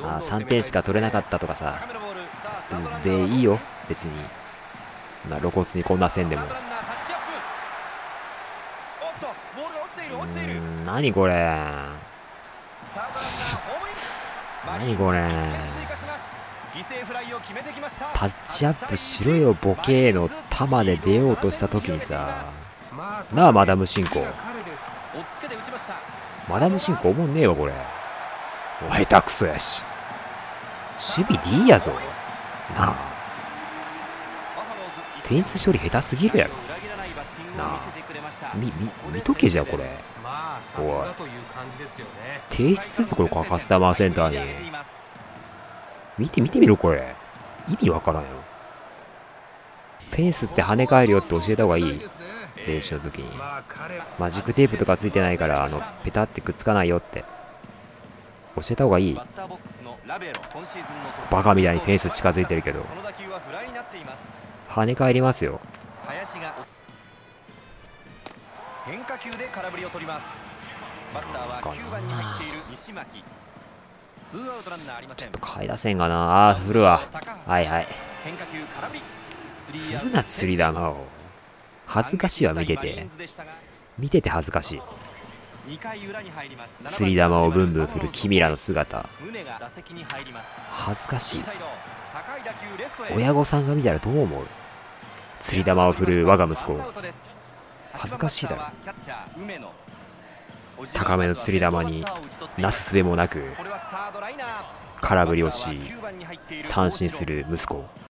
あ3点しか取れなかったとかさ。でいいよ。別に。まあ露骨にこんな線でも。うん何これ何これタッチアップしろよボケーの球で出ようとした時にさなあマダム進行マダム進行おもんねえわこれ下手くそやし。守備 D やぞ。なあ。フェンス処理下手すぎるやろ。なあ。み、み、見とけじゃこれ。おい。提出するところかカスタマーセンターに。見て見てみろこれ。意味わからんよ。フェンスって跳ね返るよって教えた方がいい。練習の時に。マジックテープとかついてないからあのペタってくっつかないよって。教えた方がいい。バカみたいにフェンス近づいてるけど。跳ね返りますよ。変化球で空振りを取ります。バッターは9番に入っている西巻。ツーアウトランナーありません。ちょっと買い出せんがな。ああー振るわ。はいはい。変化球空振り。振るな釣り玉を。恥ずかしいわ見てて。見てて恥ずかしい釣り玉をブンブン振る君らの姿。恥ずかしい。親御さんが見たらどう思う？釣り玉を振る我が息子。恥ずかしいだろ。高めの釣り玉になすすべもなく空振りをし三振する息子